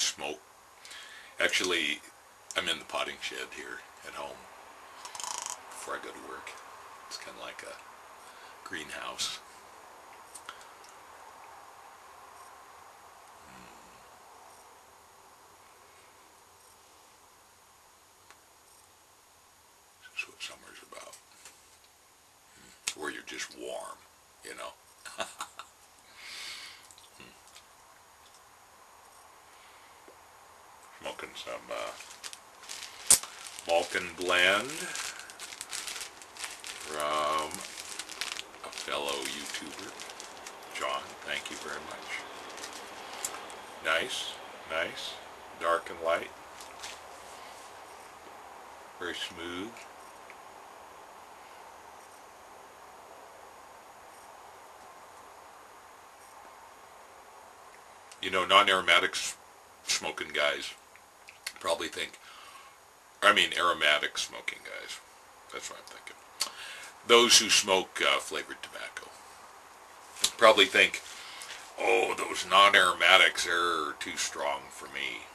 smoke. Actually, I'm in the potting shed here at home before I go to work. It's kind of like a greenhouse. That's what summer's about. Hmm. Where you're just warm, you know. Hmm. Smoking some uh, Balkan blend from a fellow YouTuber, Jon. Thank you very much. Nice, nice, dark and light. Very smooth. You know, non-aromatics smoking guys probably think, I mean aromatic smoking guys. That's what I'm thinking. Those who smoke uh, flavored tobacco probably think, oh, those non-aromatics are too strong for me.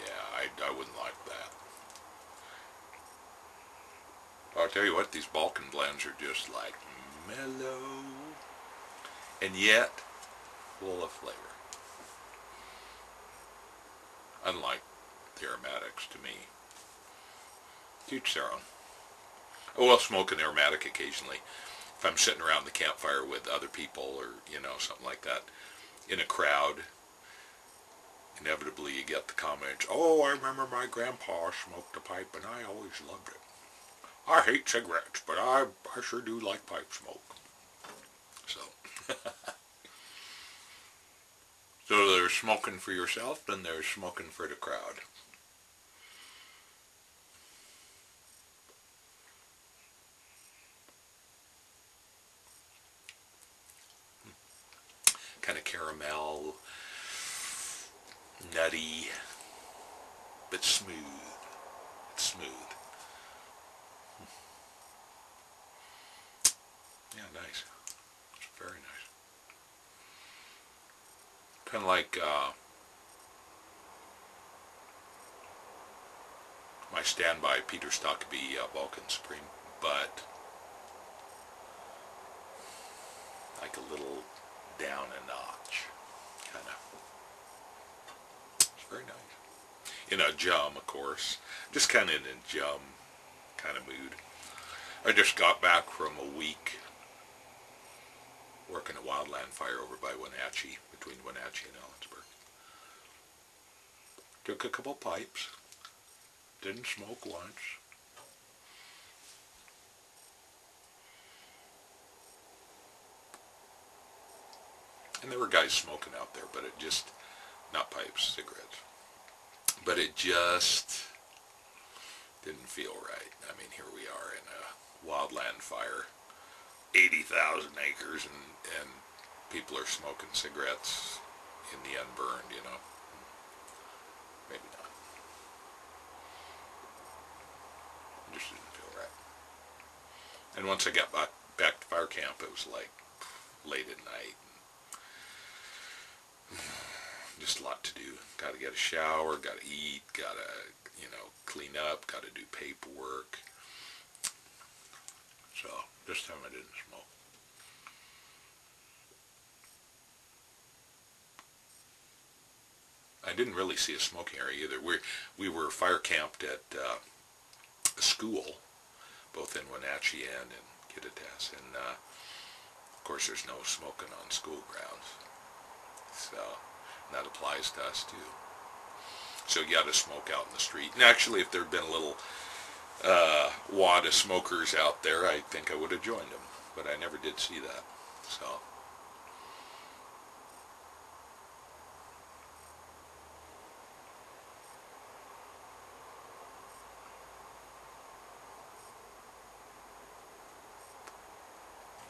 Yeah, I, I wouldn't like that. I'll tell you what, these Balkan blends are just like mellow and yet full of flavor. Unlike the aromatics to me. Each their own. Oh, I'll smoke an aromatic occasionally. If I'm sitting around the campfire with other people or, you know, something like that, in a crowd, inevitably you get the comment, oh, I remember my grandpa smoked a pipe and I always loved it. I hate cigarettes, but I, I sure do like pipe smoke. So, so there's smoking for yourself and there's smoking for the crowd. kind of caramel, nutty, but smooth. It's smooth. Yeah, nice. Very nice. Kind of like uh, my standby Peter Stokkebye uh, Balkan Supreme, but like a little down a notch, kind of. It's very nice. In a jum, of course. Just kind of in a jum kind of mood. I just got back from a week working a wildland fire over by Wenatchee, between Wenatchee and Ellensburg. Took a couple pipes. Didn't smoke once. And there were guys smoking out there, but it just, not pipes, cigarettes. But it just didn't feel right. I mean, here we are in a wildland fire, 80,000 acres, and, and people are smoking cigarettes in the unburned, you know. Maybe not. Just didn't feel right. And once I got back, back to fire camp, it was like late at night. Just a lot to do. Got to get a shower, got to eat, got to, you know, clean up, got to do paperwork. So, this time I didn't smoke. I didn't really see a smoking area either. We we were fire camped at uh, a school, both in Wenatchee and in Kittitas, and uh, of course there's no smoking on school grounds. So that applies to us too. So you got to smoke out in the street. And actually, if there had been a little uh, wad of smokers out there, I think I would have joined them. But I never did see that. So.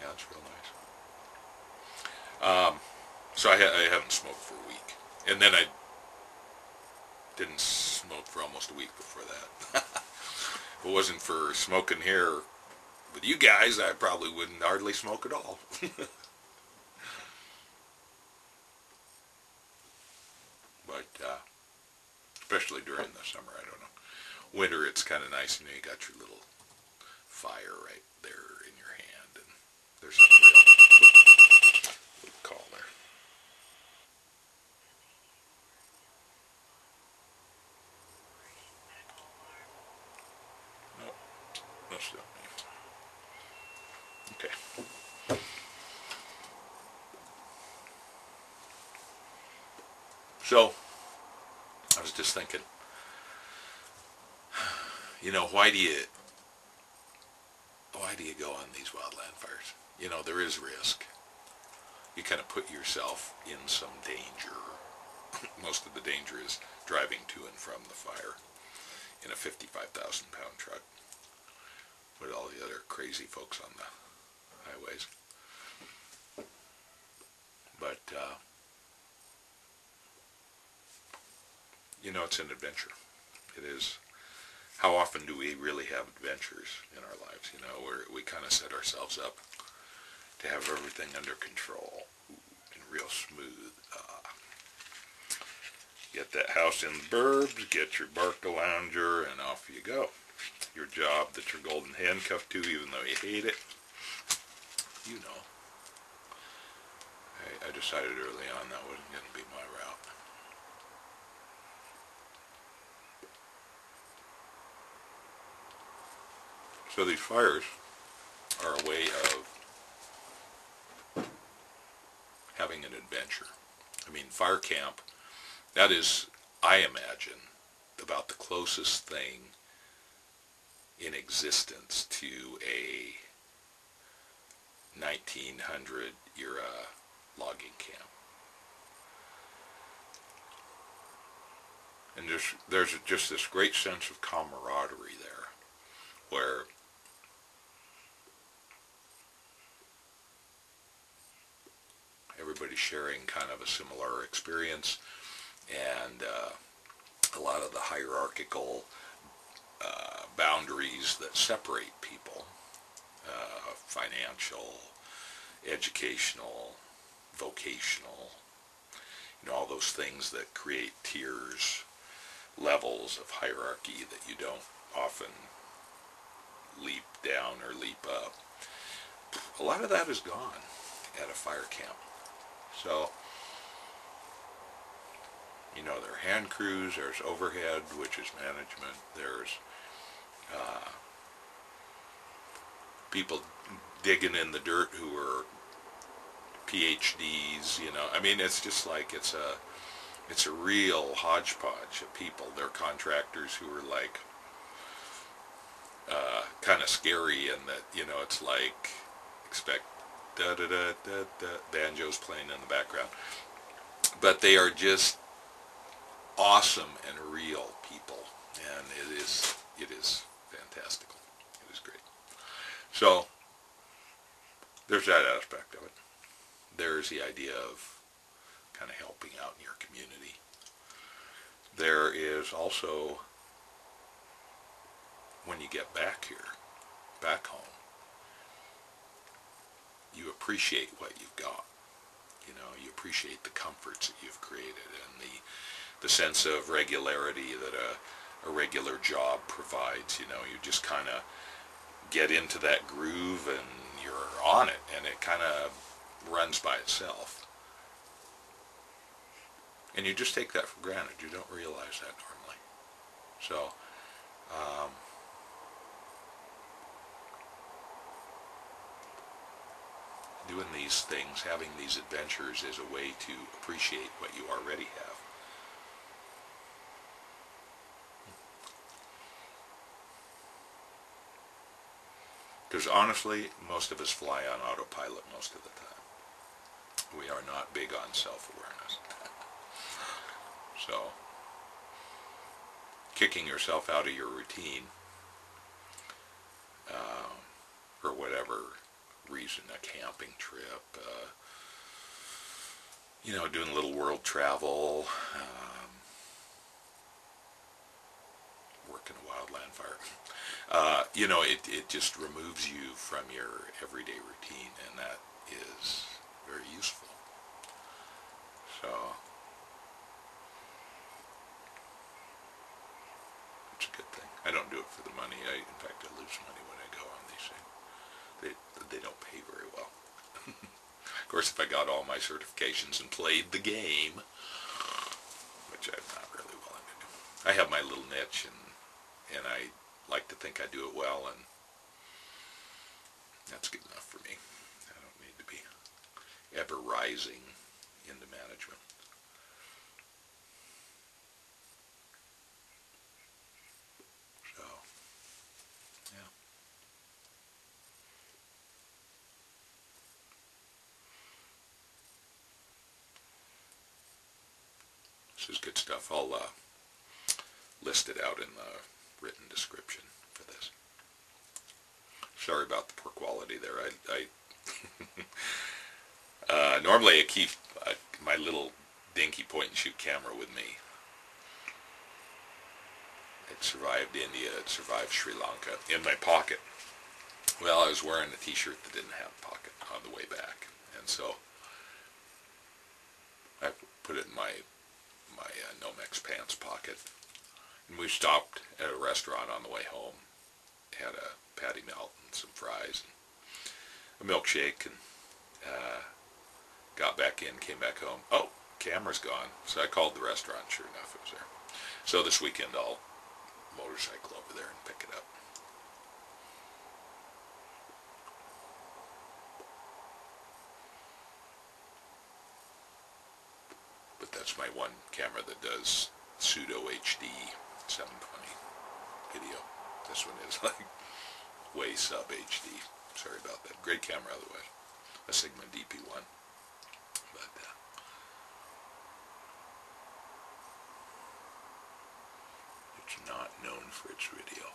Yeah, it's real nice. Um, so I, ha I haven't smoked for a week. And then I didn't smoke for almost a week before that. It wasn't for smoking here with you guys, I probably wouldn't hardly smoke at all. but uh, especially during the summer, I don't know. Winter, it's kind of nice. You know, you got your little fire right there in your hand, and there's something real Okay. So, I was just thinking, you know, why do you, why do you go on these wildland fires? You know, there is risk. You kind of put yourself in some danger. Most of the danger is driving to and from the fire in a 55,000 pound truck with all the other crazy folks on the highways. But, uh, you know, it's an adventure. It is. How often do we really have adventures in our lives? You know, where we kind of set ourselves up to have everything under control and real smooth. Uh, get that house in the burbs, get your Barca lounger, and off you go. Your job that you're golden handcuffed to, even though you hate it. You know. I, I decided early on that wasn't going to be my route. So these fires are a way of having an adventure. I mean, fire camp, that is, I imagine, about the closest thing in existence to a 1900 era logging camp. And there's, there's just this great sense of camaraderie there where everybody's sharing kind of a similar experience and uh, a lot of the hierarchical uh, boundaries that separate people, uh, financial, educational, vocational, you know, all those things that create tiers, levels of hierarchy that you don't often leap down or leap up. A lot of that is gone at a fire camp. So, you know, there are hand crews, there's overhead, which is management, there's uh, people digging in the dirt who are PhDs, you know. I mean, it's just like it's a it's a real hodgepodge of people. They're contractors who are like uh, kind of scary in that you know it's like expect da da da da da banjos playing in the background, but they are just awesome and real people, and it is it is fantastical. It is great. So there's that aspect of it. There's the idea of kind of helping out in your community. There is also when you get back here, back home, you appreciate what you've got. You know, you appreciate the comforts that you've created and the the sense of regularity that a, a regular job provides. You know, you just kind of get into that groove and you're on it, and it kind of runs by itself. And you just take that for granted. You don't realize that normally. So, um, doing these things, having these adventures is a way to appreciate what you already have. Because honestly, most of us fly on autopilot most of the time. We are not big on self-awareness. so, kicking yourself out of your routine, uh, or whatever reason, a camping trip, uh, you know, doing a little world travel, um, working a wildland fire. Uh, you know, it, it just removes you from your everyday routine, and that is very useful. So, it's a good thing. I don't do it for the money. I, in fact, I lose money when I go on these things. They, they don't pay very well. of course, if I got all my certifications and played the game, which I'm not really willing to do. I have my little niche, and and I like to think I do it well, and that's good enough for me. I don't need to be ever rising into management. So, yeah. This is good stuff. I'll uh, list it out in the written description for this. Sorry about the poor quality there. I, I uh, normally I keep uh, my little dinky point and shoot camera with me. It survived India, it survived Sri Lanka in my pocket. Well, I was wearing a t-shirt that didn't have a pocket on the way back. And so I put it in my my uh, Nomex pants pocket. And we stopped at a restaurant on the way home. Had a patty melt and some fries and a milkshake and uh, got back in, came back home. Oh, camera's gone. So I called the restaurant. Sure enough, it was there. So this weekend I'll motorcycle over there and pick it up. But that's my one camera that does pseudo HD 720 video. This one is like way sub HD. Sorry about that. Great camera otherwise. A Sigma DP1. But uh, it's not known for its video.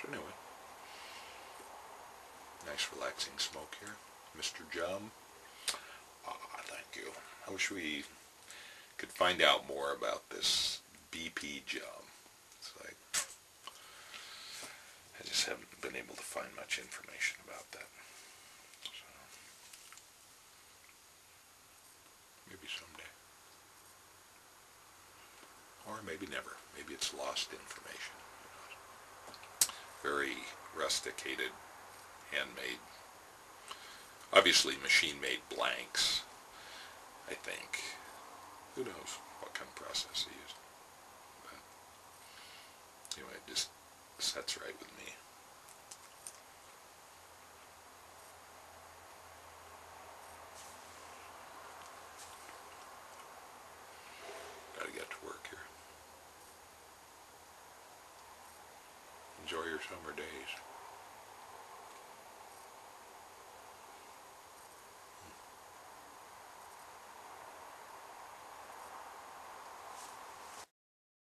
So anyway, nice relaxing smoke here. Mr. Jum. Ah, thank you. I wish we could find out more about this BP job. It's like, I just haven't been able to find much information about that. So, maybe someday. Or maybe never. Maybe it's lost information. Very rusticated, handmade obviously machine-made blanks, I think. Who knows what kind of process they used. But anyway, it just sets right with me. Gotta get to work here. Enjoy your summer days.